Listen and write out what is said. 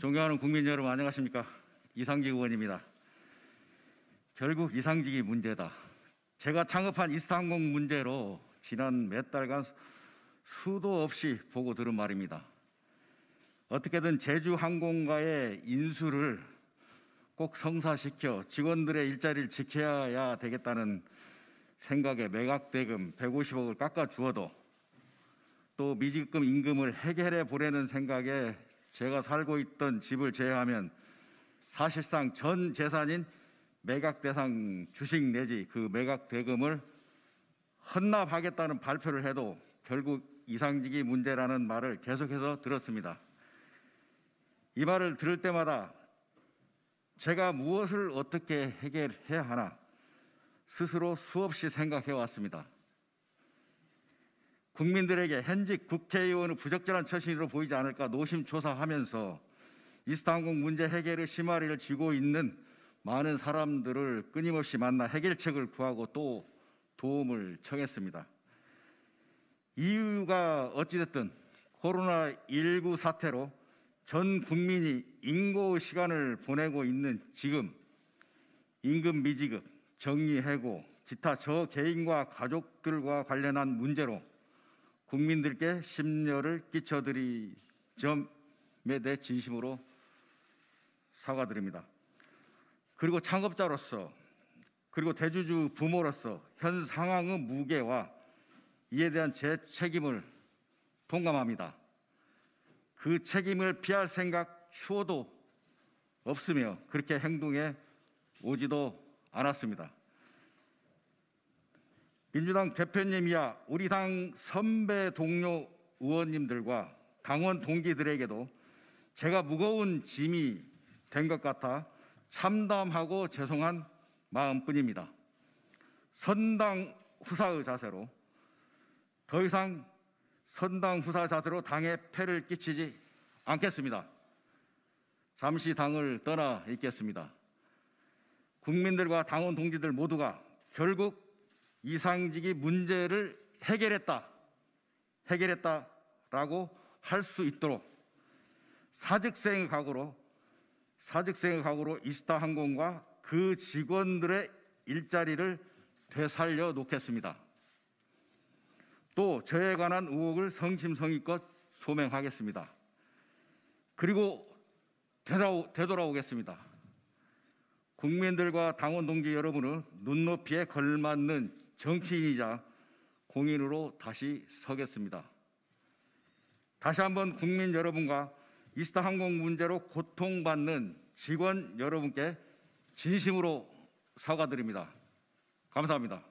존경하는 국민 여러분 안녕하십니까 이상직 의원입니다. 결국 이상직이 문제다. 제가 창업한 이스타항공 문제로 지난 몇 달간 수도 없이 보고 들은 말입니다. 어떻게든 제주항공과의 인수를 꼭 성사시켜 직원들의 일자리를 지켜야 되겠다는 생각에 매각대금 150억을 깎아 주어도 또 미지급 임금을 해결해 보려는 생각에 제가 살고 있던 집을 제외하면 사실상 전 재산인 매각 대상 주식 내지 그 매각 대금을 헌납하겠다는 발표를 해도 결국 이상직이 문제라는 말을 계속해서 들었습니다. 이 말을 들을 때마다 제가 무엇을 어떻게 해결해야 하나 스스로 수없이 생각해 왔습니다. 국민들에게 현직 국회의원의 부적절한 처신으로 보이지 않을까 노심초사하면서 이스타항공 문제 해결의 심화리를 쥐고 있는 많은 사람들을 끊임없이 만나 해결책을 구하고 또 도움을 청했습니다. 이유가 어찌됐든 코로나19 사태로 전 국민이 인고 시간을 보내고 있는 지금 임금 미지급, 정리해고, 기타 저 개인과 가족들과 관련한 문제로 국민들께 심려를 끼쳐드리 점에 대해 진심으로 사과드립니다. 그리고 창업자로서 그리고 대주주 부모로서 현 상황의 무게와 이에 대한 제 책임을 동감합니다. 그 책임을 피할 생각 추호도 없으며 그렇게 행동해 오지도 않았습니다. 민주당 대표님이야 우리 당 선배 동료 의원님들과 당원 동기들에게도 제가 무거운 짐이 된 것 같아 참담하고 죄송한 마음뿐입니다. 선당 후사의 자세로 더 이상 선당 후사 자세로 당에 폐를 끼치지 않겠습니다. 잠시 당을 떠나 있겠습니다. 국민들과 당원 동지들 모두가 결국 이상직이 문제를 해결했다, 해결했다라고 할 수 있도록 사직생의 각오로 사직생의 각오로 이스타 항공과 그 직원들의 일자리를 되살려 놓겠습니다. 또 저에 관한 의혹을 성심성의껏 소명하겠습니다. 그리고 되돌아오 겠습니다. 국민들과 당원 동지 여러분의 눈높이에 걸맞는 정치인이자 공인으로 다시 서겠습니다. 다시 한번 국민 여러분과 이스타 항공 문제로 고통받는 직원 여러분께 진심으로 사과드립니다. 감사합니다.